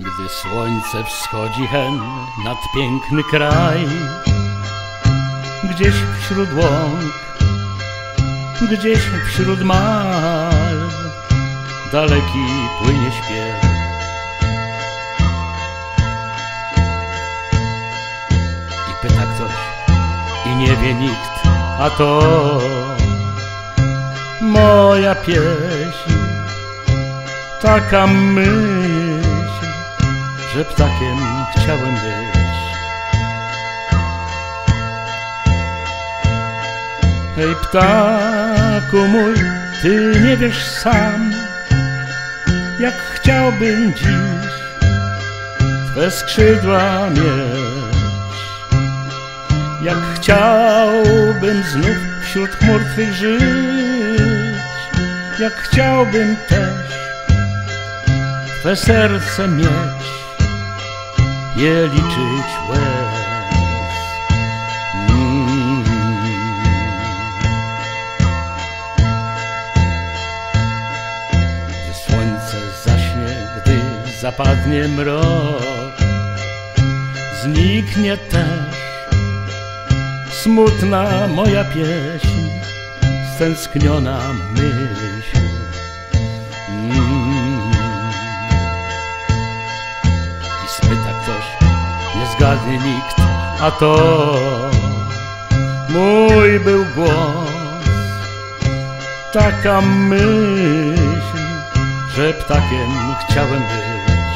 Gdy słońce wschodzi hen nad piękny kraj Gdzieś wśród łąk, gdzieś wśród mal Daleki płynie śpiew. I pyta ktoś i nie wie nikt, a to moja pieśń Taka myśl, że ptakiem chciałem być. Hej ptaku mój, ty nie wiesz sam Jak chciałbym dziś Twe skrzydła mieć. Jak chciałbym znów wśród chmur Twych żyć Jak chciałbym też Twe serce mieć Nie liczyć łez Mm. Gdy słońce zaśnie, gdy zapadnie mrok Zniknie też smutna moja pieśń Stęskniona myśl zgadnie nikt, a to mój był głos. Taka myśl, że ptakiem chciałem być.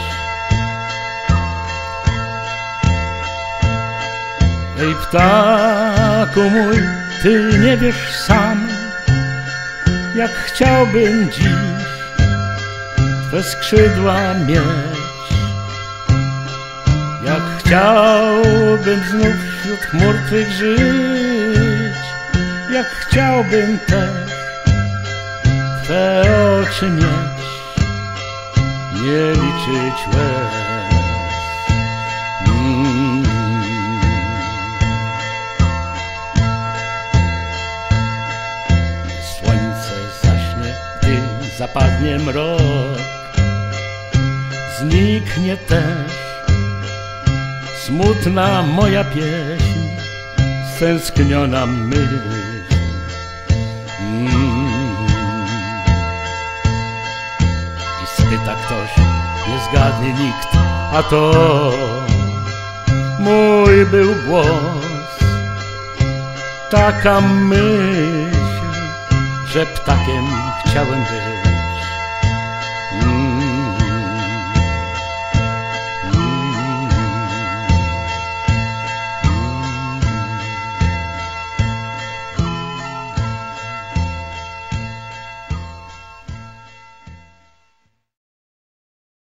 Ej ptaku mój, ty nie wiesz sam Jak chciałbym dziś Twe skrzydła mieć Jak chciałbym znów wśród chmur Twych żyć Jak chciałbym też Twe oczy mieć Nie liczyć łez. Słońce zaśnie, gdy zapadnie mrok Zniknie też smutna moja pieśń Stęskniona myśl. Mm. I spyta ktoś, nie zgadnie nikt, a to mój był głos. Taka myśl, że ptakiem chciałem być